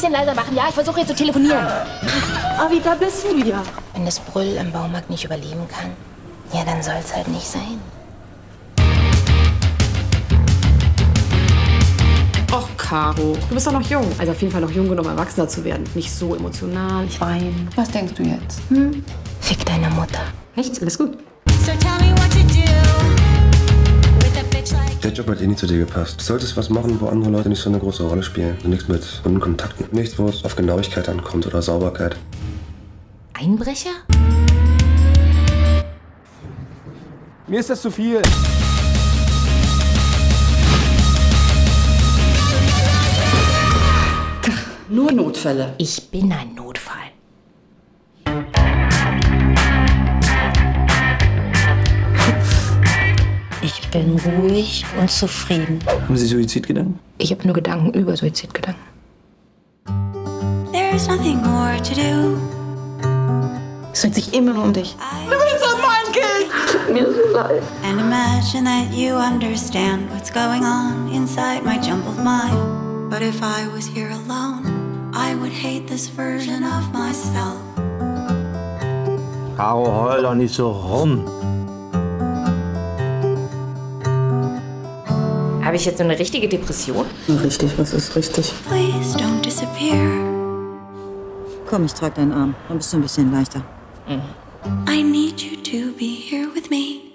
bisschen leiser machen, ja? Ich versuche jetzt zu telefonieren. Avi, da bist du ja. Wenn das Brüll im Baumarkt nicht überleben kann, ja, dann soll's halt nicht sein. Och, Caro, du bist doch noch jung. Also auf jeden Fall noch jung genug, um erwachsener zu werden. Nicht so emotional. Ich weine. Was denkst du jetzt? Fick deine Mutter. Nichts, alles gut. So Der Job hat eh nicht zu dir gepasst. Du solltest was machen, wo andere Leute nicht so eine große Rolle spielen. Also nichts mit Kundenkontakten. Nichts, wo es auf Genauigkeit ankommt oder Sauberkeit. Einbrecher? Mir ist das zu viel. Nur Notfälle. Ich bin ein Notfall. Ich bin ruhig und zufrieden. Haben Sie Suizidgedanken? Ich habe nur Gedanken über Suizidgedanken. there's nothing more to do. Es dreht sich immer nur um dich. And imagine that you understand what's going on inside my jumbled mind. But if I was here alone, I would hate this version of myself. Caro, heul doch nicht so rum. Habe ich jetzt so eine richtige Depression? Richtig, was ist richtig? Please don't disappear. Komm, ich trag deinen Arm. Dann bist du ein bisschen leichter. I need you to be here with me.